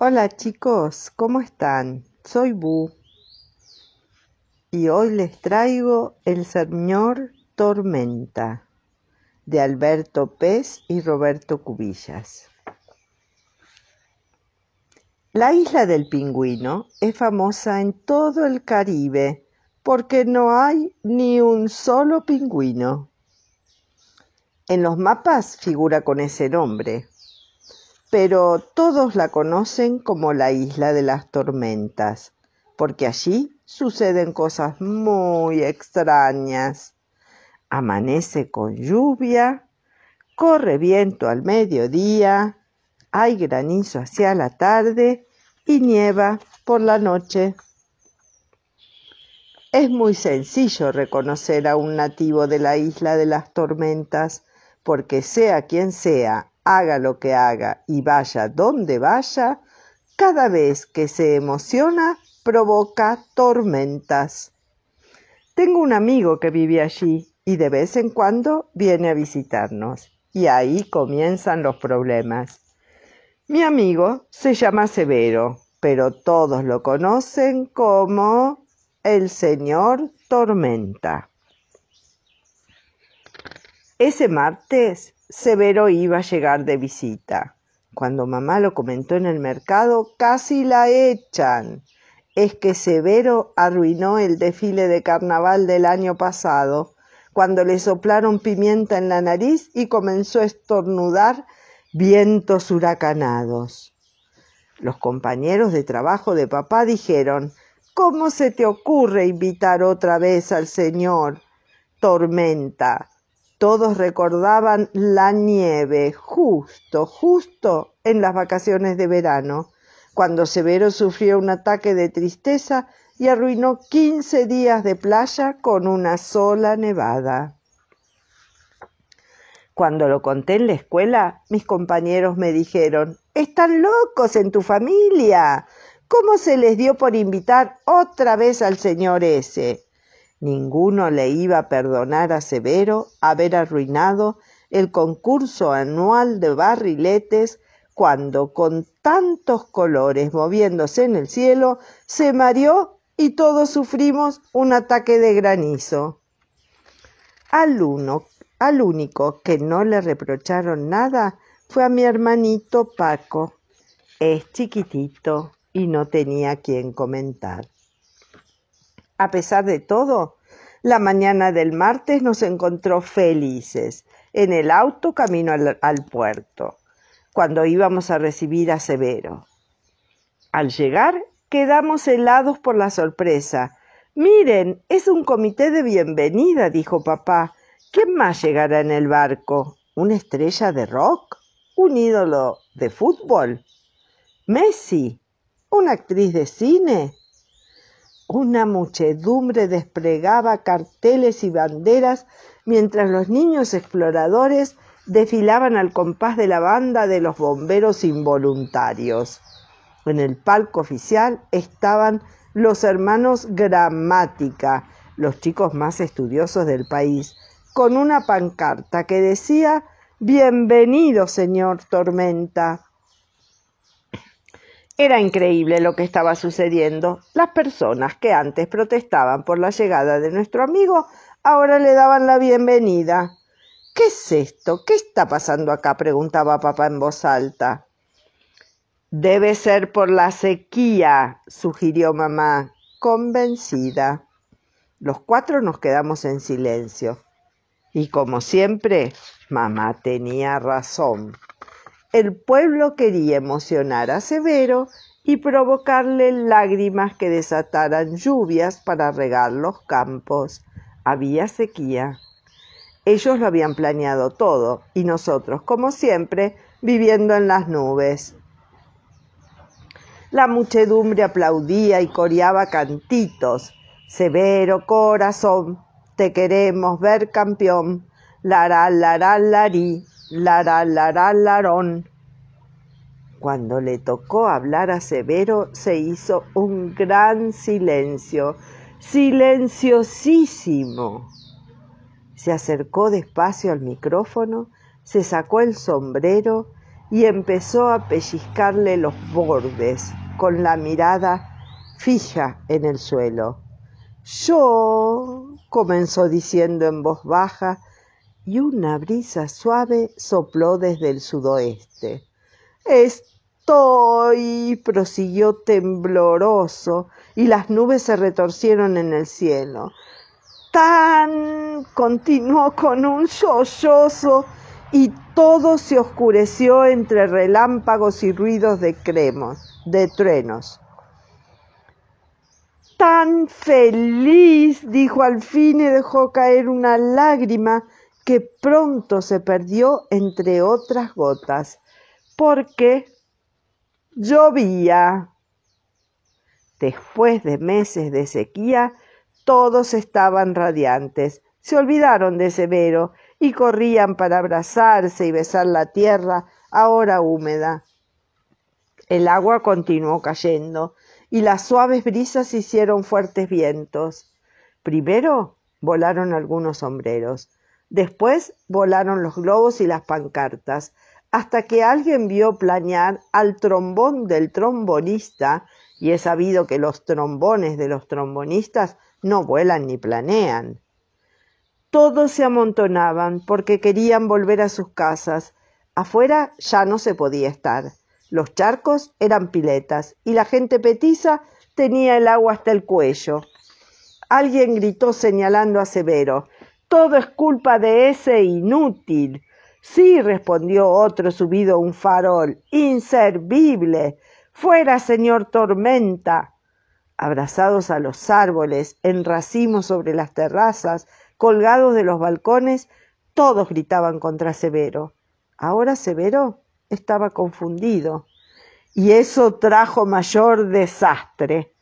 Hola chicos, ¿cómo están? Soy Bu y hoy les traigo El Señor Tormenta de Alberto Pez y Roberto Cubillas. La isla del pingüino es famosa en todo el Caribe porque no hay ni un solo pingüino. En los mapas figura con ese nombre, pero todos la conocen como la isla de las tormentas, porque allí suceden cosas muy extrañas. Amanece con lluvia, corre viento al mediodía, hay granizo hacia la tarde y nieva por la noche. Es muy sencillo reconocer a un nativo de la isla de las tormentas, porque sea quien sea, haga lo que haga y vaya donde vaya, cada vez que se emociona provoca tormentas. Tengo un amigo que vive allí y de vez en cuando viene a visitarnos, y ahí comienzan los problemas. Mi amigo se llama Severo, pero todos lo conocen como el señor Tormenta. Ese martes Severo iba a llegar de visita. Cuando mamá lo comentó en el mercado, casi la echan. Es que Severo arruinó el desfile de carnaval del año pasado, cuando le soplaron pimienta en la nariz y comenzó a estornudar vientos huracanados. Los compañeros de trabajo de papá dijeron, ¿Cómo se te ocurre invitar otra vez al señor? Tormenta. Todos recordaban la nieve justo, justo en las vacaciones de verano, cuando Severo sufrió un ataque de tristeza y arruinó quince días de playa con una sola nevada. Cuando lo conté en la escuela, mis compañeros me dijeron, Están locos en tu familia. ¿Cómo se les dio por invitar otra vez al señor ese? Ninguno le iba a perdonar a Severo haber arruinado el concurso anual de barriletes cuando con tantos colores moviéndose en el cielo se mareó y todos sufrimos un ataque de granizo. Al uno, al único que no le reprocharon nada fue a mi hermanito Paco. Es chiquitito, y no tenía quien comentar. A pesar de todo, la mañana del martes nos encontró felices en el auto camino al, puerto, cuando íbamos a recibir a Severo. Al llegar, quedamos helados por la sorpresa. Miren, es un comité de bienvenida, dijo papá. ¿Quién más llegará en el barco? ¿Una estrella de rock? ¿Un ídolo de fútbol? Messi una actriz de cine. Una muchedumbre desplegaba carteles y banderas mientras los niños exploradores desfilaban al compás de la banda de los bomberos involuntarios. En el palco oficial estaban los hermanos Gramática, los chicos más estudiosos del país, con una pancarta que decía Bienvenido, señor Tormenta. Era increíble lo que estaba sucediendo. Las personas que antes protestaban por la llegada de nuestro amigo ahora le daban la bienvenida. ¿Qué es esto? ¿Qué está pasando acá? preguntaba papá en voz alta. Debe ser por la sequía, sugirió mamá, convencida. Los cuatro nos quedamos en silencio. Y como siempre, mamá tenía razón. El pueblo quería emocionar a Severo y provocarle lágrimas que desataran lluvias para regar los campos. Había sequía. Ellos lo habían planeado todo y nosotros, como siempre, viviendo en las nubes. La muchedumbre aplaudía y coreaba cantitos. Severo corazón, te queremos ver campeón. Lara, lara, larí, lara, lara, larón. Cuando le tocó hablar a Severo se hizo un gran silencio, silenciosísimo. Se acercó despacio al micrófono, se sacó el sombrero y empezó a pellizcarle los bordes con la mirada fija en el suelo. Yo, comenzó diciendo en voz baja, y una brisa suave sopló desde el sudoeste. Estoy, prosiguió tembloroso, y las nubes se retorcieron en el cielo. Tan, continuó con un sollozo, y todo se oscureció entre relámpagos y ruidos de cremos, de truenos. Tan feliz, dijo al fin y dejó caer una lágrima que pronto se perdió entre otras gotas, porque llovía. Después de meses de sequía, todos estaban radiantes. Se olvidaron de Severo y corrían para abrazarse y besar la tierra, ahora húmeda. El agua continuó cayendo y las suaves brisas hicieron fuertes vientos. Primero volaron algunos sombreros, Después volaron los globos y las pancartas, hasta que alguien vio planear al trombón del trombonista, y he sabido que los trombones de los trombonistas no vuelan ni planean. Todos se amontonaban porque querían volver a sus casas. Afuera ya no se podía estar. Los charcos eran piletas y la gente petiza tenía el agua hasta el cuello. Alguien gritó señalando a Severo todo es culpa de ese inútil. Sí, respondió otro subido a un farol. Inservible. Fuera, señor Tormenta. Abrazados a los árboles, en racimos sobre las terrazas, colgados de los balcones, todos gritaban contra Severo. Ahora Severo estaba confundido. Y eso trajo mayor desastre.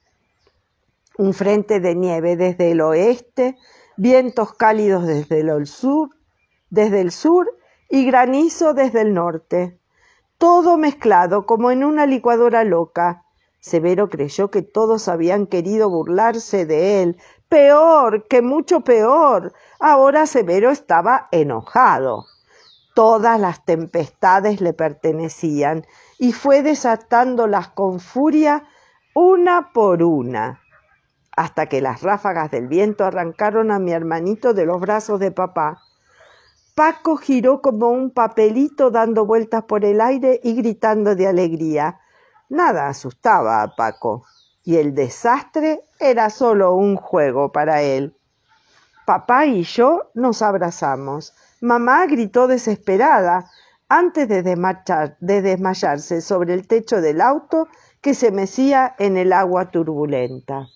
Un frente de nieve desde el oeste vientos cálidos desde el sur, desde el sur y granizo desde el norte. Todo mezclado como en una licuadora loca. Severo creyó que todos habían querido burlarse de él. Peor, que mucho peor. Ahora Severo estaba enojado. Todas las tempestades le pertenecían y fue desatándolas con furia una por una hasta que las ráfagas del viento arrancaron a mi hermanito de los brazos de papá. Paco giró como un papelito dando vueltas por el aire y gritando de alegría. Nada asustaba a Paco, y el desastre era solo un juego para él. Papá y yo nos abrazamos. Mamá gritó desesperada antes de, de desmayarse sobre el techo del auto que se mecía en el agua turbulenta.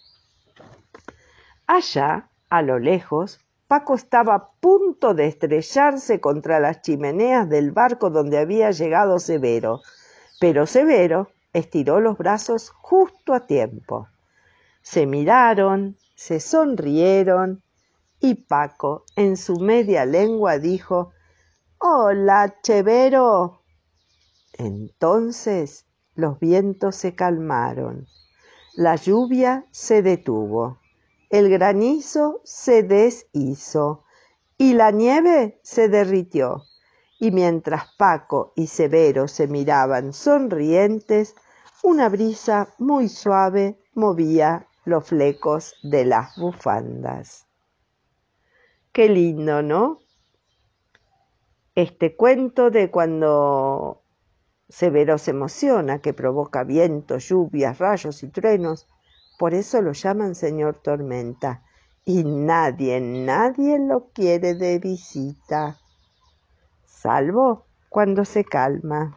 Allá, a lo lejos, Paco estaba a punto de estrellarse contra las chimeneas del barco donde había llegado Severo, pero Severo estiró los brazos justo a tiempo. Se miraron, se sonrieron y Paco, en su media lengua, dijo Hola, Chevero. Entonces los vientos se calmaron, la lluvia se detuvo el granizo se deshizo y la nieve se derritió. Y mientras Paco y Severo se miraban sonrientes, una brisa muy suave movía los flecos de las bufandas. Qué lindo, ¿no? Este cuento de cuando Severo se emociona, que provoca vientos, lluvias, rayos y truenos, por eso lo llaman señor tormenta. Y nadie, nadie lo quiere de visita, salvo cuando se calma.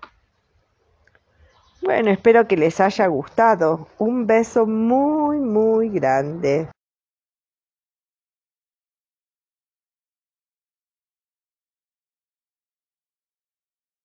Bueno, espero que les haya gustado. Un beso muy, muy grande.